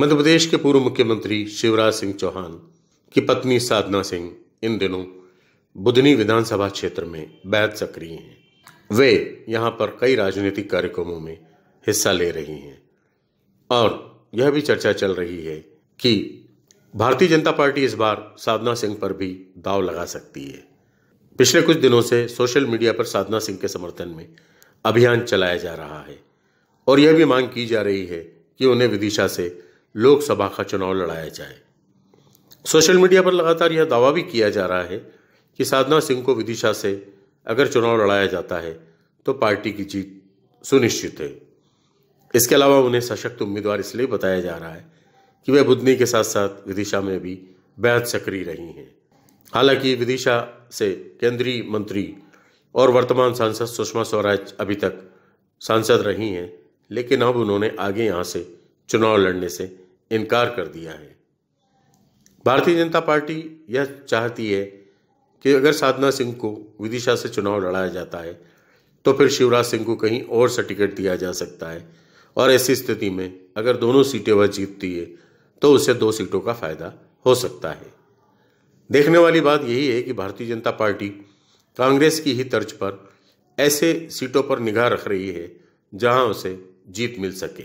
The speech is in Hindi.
मध्य प्रदेश के पूर्व मुख्यमंत्री शिवराज सिंह चौहान, की पत्नी साधना सिंह, इन दिनों बुधनी विधानसभा क्षेत्र में बेहद सक्रिय हैं। वे यहाँ पर कई राजनीतिक कार्यक्रमों में हिस्सा ले रही हैं। और यह भी चर्चा चल रही है कि भारतीय जनता पार्टी इस बार साधना सिंह पर भी दाव लगा सकती है। पिछले कुछ दिनों से सोशल मीडिया पर साधना सिंह के समर्थन में अभियान चलाया जा रहा है। और यह भी मांग की जा रही है कि उन्हें विदिशा से लोकसभा का चुनाव लड़ाया जाए। सोशल मीडिया पर लगातार यह दावा भी किया जा रहा है कि साधना सिंह को विदिशा से अगर चुनाव लड़ाया जाता है तो पार्टी की जीत सुनिश्चित है। इसके अलावा उन्हें सशक्त उम्मीदवार इसलिए बताया जा रहा है कि वे बुधनी के साथ साथ विदिशा में भी बेहद सक्रिय रही हैं। हालाँकि विदिशा से केंद्रीय मंत्री और वर्तमान सांसद सुषमा स्वराज अभी तक सांसद रही हैं, लेकिन अब उन्होंने आगे यहाँ से चुनाव लड़ने से इनकार कर दिया है। भारतीय जनता पार्टी यह चाहती है कि अगर साधना सिंह को विदिशा से चुनाव लड़ाया जाता है तो फिर शिवराज सिंह को कहीं और से टिकट दिया जा सकता है। और ऐसी स्थिति में अगर दोनों सीटें वह जीतती है तो उसे दो सीटों का फ़ायदा हो सकता है। देखने वाली बात यही है कि भारतीय जनता पार्टी कांग्रेस की ही तर्ज पर ऐसे सीटों पर निगाह रख रही है जहाँ उसे जीत मिल सके।